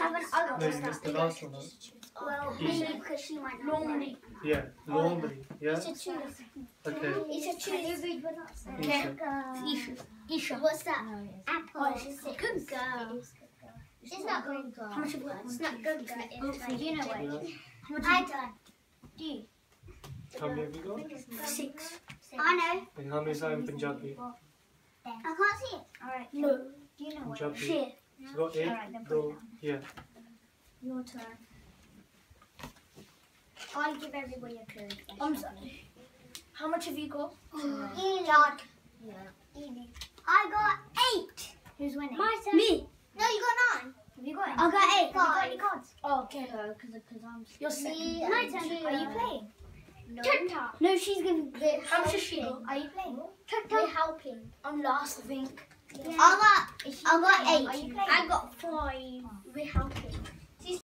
seven. I got No, you that. missed the last one. Huh? Well, maybe because she might not. Lonely. Yeah, laundry. Yeah. It's a two. Okay. It's a two. Isha. Isha. Isha. What's that? Apple. Oh, she's six. Good girl. It's not good girl. How much have we got? It's not good girl. Hopefully, you know it. it. Yeah. How much I have done. do you? How many have you got? Six. I know. And how many is that in Punjabi? I can't see it. Alright. No. Do you know what? Punjabi. Share. You got eight? Alright, then put it down. Yeah. Your turn. I'll give everybody a clue. I'm sorry. How much have you got? Enoch. I got eight. Who's winning? My turn. Me. No, you got nine. Have you got any? I got eight. Have you got any cards? Oh, okay. Because I'm. You're second. Me My turn. Gia. Are you uh, playing? No. TikTok. No, she's gonna. How much has she got? Are you playing? We're helping. I'm last, I think. I got, I got eight. I got five. We're helping.